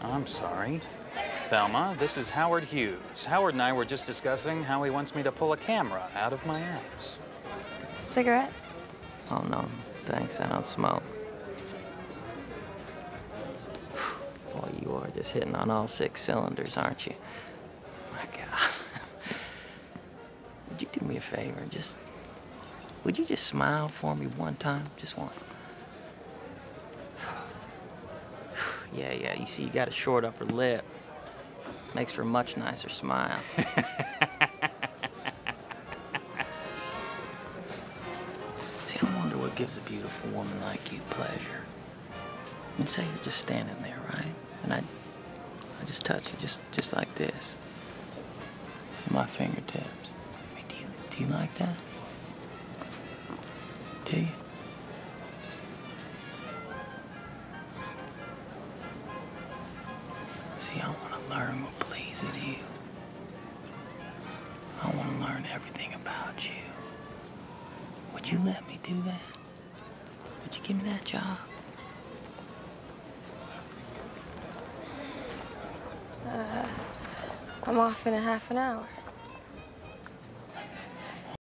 I'm sorry. Thelma, this is Howard Hughes. Howard and I were just discussing how he wants me to pull a camera out of my ass. Cigarette? Oh, no, thanks. I don't smoke. Boy, you are just hitting on all six cylinders, aren't you? My God. would you do me a favor? Just. Would you just smile for me one time? Just once. Yeah, yeah. You see, you got a short upper lip. Makes for a much nicer smile. See, I wonder what gives a beautiful woman like you pleasure. I mean, say you're just standing there, right? And I, I just touch you, just, just like this. See my fingertips. I mean, do you, do you like that? Do you? I want to learn what pleases you. I want to learn everything about you. Would you let me do that? Would you give me that job? Uh, I'm off in a half an hour.